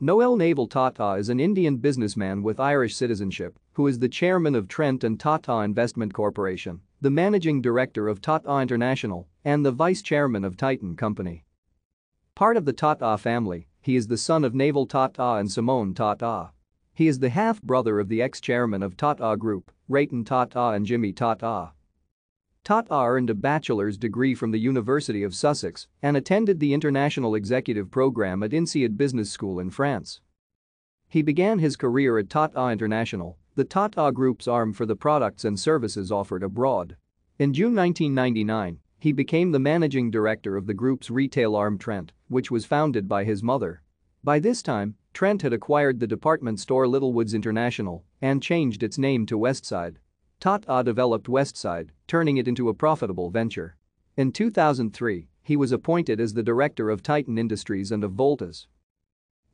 Noel Naval Tata is an Indian businessman with Irish citizenship who is the chairman of Trent and Tata Investment Corporation, the managing director of Tata International, and the vice chairman of Titan Company. Part of the Tata family, he is the son of Naval Tata and Simone Tata. He is the half-brother of the ex-chairman of Tata Group, Ratan Tata and Jimmy Tata. Tata earned a bachelor's degree from the University of Sussex and attended the International Executive Program at INSEAD Business School in France. He began his career at Tata International, the Tata Group's arm for the products and services offered abroad. In June 1999, he became the managing director of the group's retail arm Trent, which was founded by his mother. By this time, Trent had acquired the department store Littlewoods International and changed its name to Westside. Tata developed Westside, turning it into a profitable venture. In 2003, he was appointed as the director of Titan Industries and of Voltas.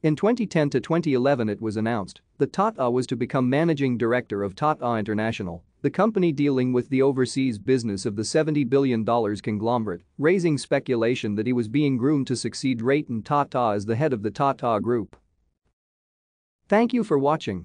In 2010 to 2011 it was announced that Tata was to become managing director of Tata International, the company dealing with the overseas business of the $70 billion conglomerate, raising speculation that he was being groomed to succeed Ratan Tata as the head of the Tata Group. Thank you for watching.